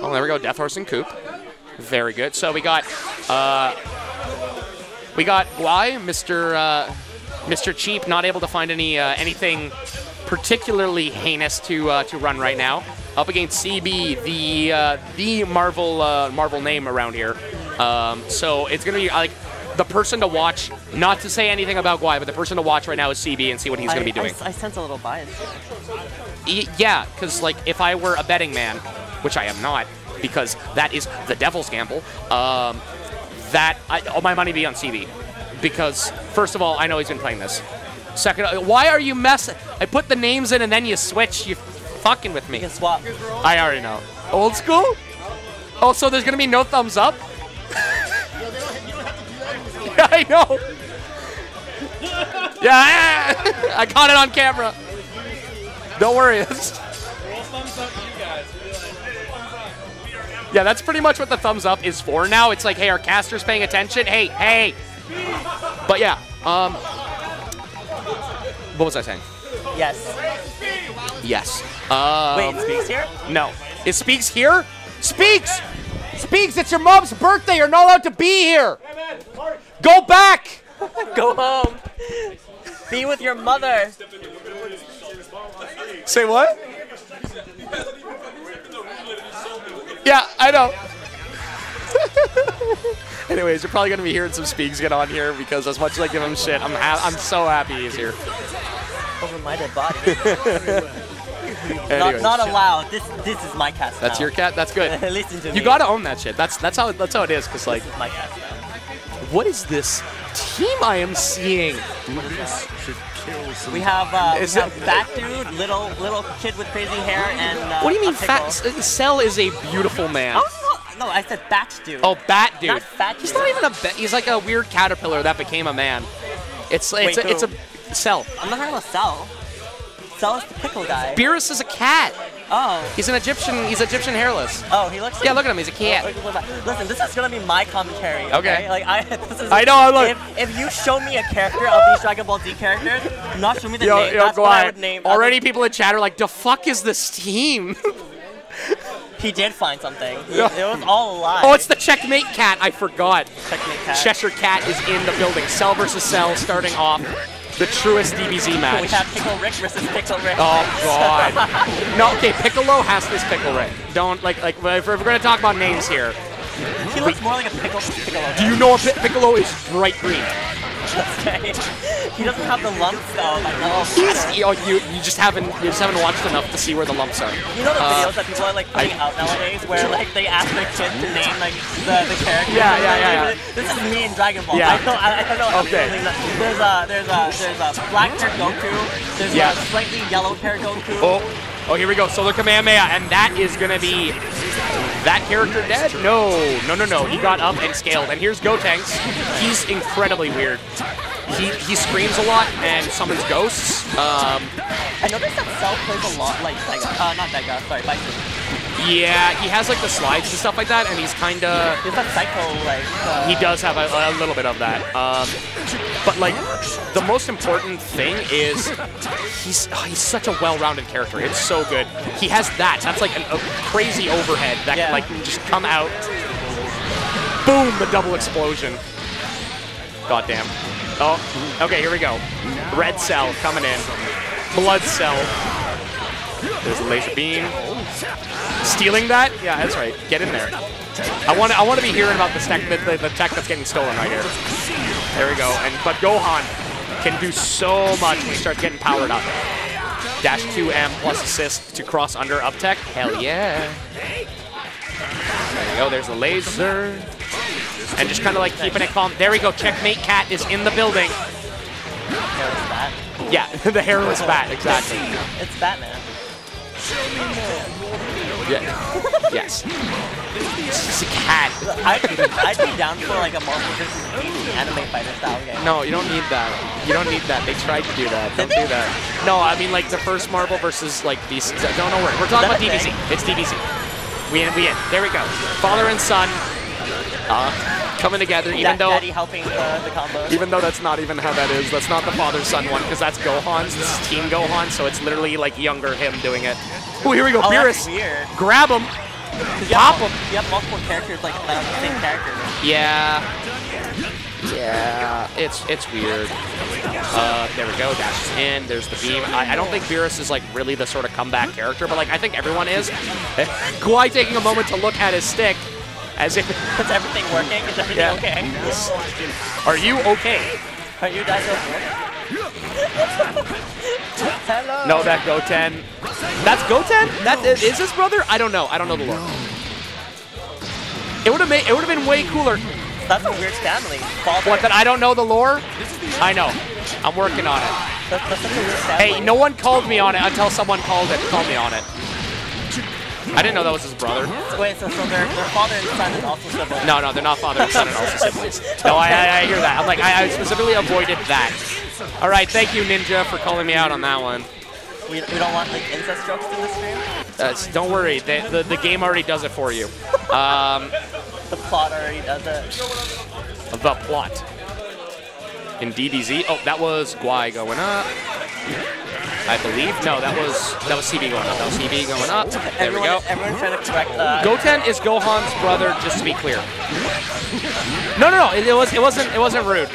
Oh, there we go. Death Horse and Coop. Very good. So we got uh, we got Guai, Mr. Uh, Mr. Cheap, not able to find any uh, anything particularly heinous to uh, to run right now. Up against CB, the uh, the Marvel uh, Marvel name around here. Um, so it's gonna be like the person to watch. Not to say anything about Guai, but the person to watch right now is CB and see what he's gonna be I- I doing. s- I, sense a little bias. Yeah, because like if I were a betting man, which I am not, because that is the devil's gamble. Um, that I, all my money be on CB, because first of all, I know he's been playing this. Second, uh, why are you messing? I put the names in and then you switch. You fucking with me. You can swap. I already know. Old school. Oh, so there's gonna be no thumbs up. yeah, I know. Yeah, I caught it on camera. Don't worry. yeah, that's pretty much what the thumbs up is for now. It's like, hey, our caster's paying attention. Hey, hey. But yeah, um, what was I saying? Yes. Yes. Um, Wait, Speaks here? No. Is Speaks here? Speaks! Speaks, it's your mom's birthday. You're not allowed to be here. Go back! Go home. Be with your mother. Say what? Yeah, I know. Anyways, you're probably gonna be hearing some Speaks get on here because as much as I give him shit, I'm I'm so happy he's here. Over my dead body. not, not allowed. This this is my cast That's now. your cat. That's good. Listen to me. You gotta own that shit. That's that's how that's how it is. Cause like, This is my cast now. what is this team I am seeing? We have uh, we have fat dude, little little kid with crazy hair, and uh, What do you mean fat? Cell is a beautiful man. Oh no, no, I said fat dude. Oh, Bat Dude. Not Fat He's Dude. not even a bat. He's like a weird caterpillar that became a man. It's it's Wait, a, it's a who? Cell. I'm not talking about Cell. Cell is the pickle guy. Beerus is a cat. Oh. He's an Egyptian. He's Egyptian hairless. Oh, he looks. Like yeah, look at him. He's a Oh, cat. look- look at that. Listen, this is gonna be my commentary. Okay. Okay. Like I, this is. I know, I look. If, if you show me a character of these Dragon Ball Z characters, not show me the Yo, name. yo, That's what I would name. Already, people in chat are like, "The fuck is this team?" He did find something. He- It was all a lie. oh, it's the checkmate cat. I forgot. Checkmate cat. Cheshire Cat is in the building. Cell versus Cell, starting off the truest DBZ We match. have Pickle Rick versus Pickle Rick. Oh God! no, okay. Piccolo has this Pickle Rick. Don't like like if we're gonna talk about names here. he looks more like a pickle Piccolo. Do you know a Piccolo is bright green? Okay. he doesn't have the lumps though. Like oh. He's, you, you you just haven't you just haven't watched enough to see where the lumps are. You know the Uh, videos that people are like putting I- out nowadays, where like they ask their kid to name like the, the character. Yeah, yeah, yeah, yeah. This is me in Dragon Ball. Yeah. I don't, I, I don't know. Okay. There's a there's a there's a black hair Goku. There's Yeah. a slightly yellow hair Goku. Oh, oh, here we go. Solar Kamehameha, and that is gonna be that character dead? No, no, no, no. He got up and scaled, and here's Gotenks. He's incredibly weird. He he screams a lot and summons ghosts. Um, I noticed that Cell plays a lot like Vega. Uh, not Vega. Sorry, Bison. Yeah, he has like the slides and stuff like that, and he's kind of There's that Psycho like. Uh, He does have a, a little bit of that. Um, but like, the most important thing is he's oh, he's such a well-rounded character. It's so good. He has that. That's like an, a crazy overhead that Yeah. can like just come out. Boom! The double explosion. God damn. Oh, okay. Here we go. Red cell coming in. Blood cell. There's a laser beam. Stealing that? Yeah, that's right. Get in there. I want to. I want to be hearing about the tech, the, the, the tech that's getting stolen right here. There we go. And but Gohan can do so much when he starts getting powered up. Dash 2M plus assist to cross under up tech. Hell yeah. There you go. There's the laser. And just kind of like keeping it calm. There we go. Checkmate Cat is in the building. hairless bat. Yeah, the hairless bat. Exactly. It's Batman. Yeah. yes. It's a cat. I'd be, I'd be down for like a Marvel vs. Anime fighter style game. No, you don't need that. You don't need that. They tried to do that. Don't do that. No, I mean like the first Marvel versus like DC. Don't know where. We're talking about DBZ. thing? It's DBZ. We in. We in. There we go. Father and son. Uh, coming together, even Dad- though Daddy helping the, the combo. even though that's not even how that is. That's not the father-son one because that's Gohan's. This is Team Gohan, so it's literally like younger him doing it. Oh, here we go, oh, Beerus. Grab him. Pop have, him. You have multiple characters like that the same character. Yeah. Yeah, it's it's weird. Uh, there we go. Dashes in. There's the beam. I, I don't think Beerus is like really the sort of comeback character, but like I think everyone is. Guai taking a moment to look at his stick, as if, Is everything working? Is everything Yeah. okay? are you okay? Are you guys okay? Hello. No, that Goten. That's Goten? That is his brother? I don't know. I don't know the lore. It would have made. It would have been way cooler. That's a weird family. Father. What? That I don't know the lore? I know. I'm working on it. That's, that's such a weird. Hey, no one called me on it until someone called it. Called me on it. I didn't know that was his brother. Wait, so, so their, their father and son is also siblings. No, no, they're not father and son and also siblings. No, I, I, I hear that. I'm like, I, I specifically avoided that. All right, thank you, Ninja, for calling me out on that one. We, we don't want like incest jokes in this stream. Uh, don't worry, the, the, the game already does it for you. Um, The plot already does it. the plot. In DBZ, oh, that was Guai going up. I believe. No, that was that was CB going up. That was CB going up. There we go. Everyone's trying to correct. Uh, Goten is Gohan's brother, just to be clear. No, no, no. It, it was it wasn't it wasn't rude.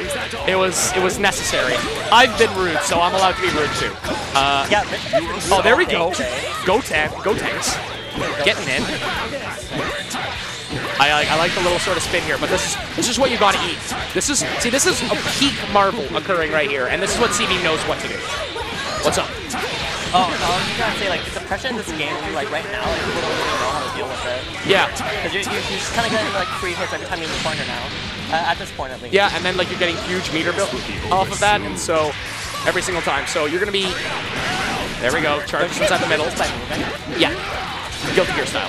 It was it was necessary. I've been rude, so I'm allowed to be rude too. Uh, Yeah. Oh, there we go. Goten, Gotenks, getting in. I like I like the little sort of spin here, but this is this is what you got to eat. This is see this is a peak Marvel occurring right here, and this is what CB knows what to do. What's up? Oh, no, I was just gonna say like the pressure in this game, like right now, like people don't really know how to deal with it. Yeah, Because you're, you're, you're just kind of getting like free hits every time you hit a corner now. Uh, at this point, at least. Yeah, and then like you're getting huge meter build off of that, and so every single time. So you're gonna be there we go, charge inside the middle. Just by moving. Yeah, Guilty Gear style.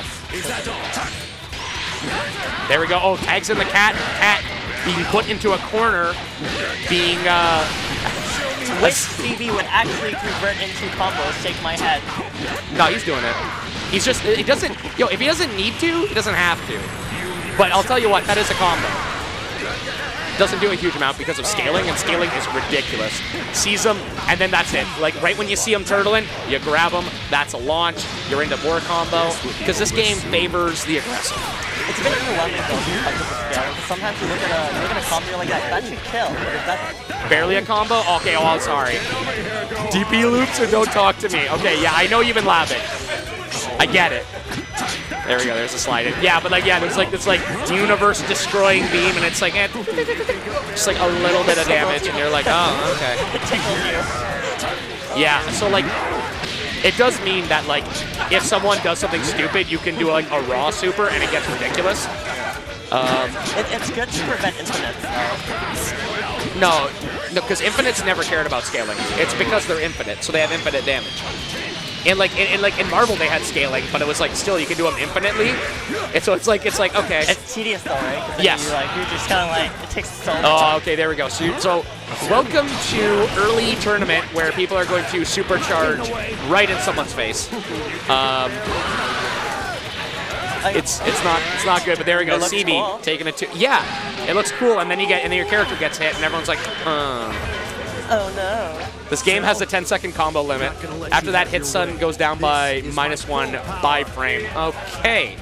There we go. Oh, tags in the cat. Cat being put into a corner, being uh. Which CB would actually convert into combos? Shake my head. No, he's doing it. He's just. He doesn't. Yo, if he doesn't need to, he doesn't have to. But I'll tell you what, that is a combo. Doesn't do a huge amount because of scaling, and scaling is ridiculous. Sees him, and then that's it. Like right when you see him turtling, you grab him. That's a launch. You're into more combo because this game favors the aggressive. It's a bit underwhelming though because of the scale. 'cause Sometimes you look at a look at a combo, you're like, that, that should kill. That's Barely a combo? Okay, oh, I'm sorry. DP loops or don't talk to me. Okay, yeah, I know you've been laughing. I get it. There we go, there's a slide in. Yeah, but like, yeah, there's like this like universe destroying beam and it's like, eh, just like a little bit of damage and you're like, oh, okay. it tickles you. Yeah, so like, it does mean that like, if someone does something stupid, you can do like a raw super and it gets ridiculous. Um, it, it's good to prevent infinites. No, no, because infinites never cared about scaling. It's because they're infinite, so they have infinite damage. And like, in, in like in Marvel, they had scaling, but it was like still you can do them infinitely. And so it's like it's like okay. It's tedious though, right? Yes. You, like, you're just kind of like, it takes so long. Oh, okay, there we go. So, so welcome to early tournament where people are going to supercharge right in someone's face. Um, it's it's not it's not good, but there we go. CB cool. taking it to yeah, it looks cool, and then you get and then your character gets hit, and everyone's like, uh. oh no. This game has a 10 second combo limit. After that, hit stun goes down by minus one by frame. Okay.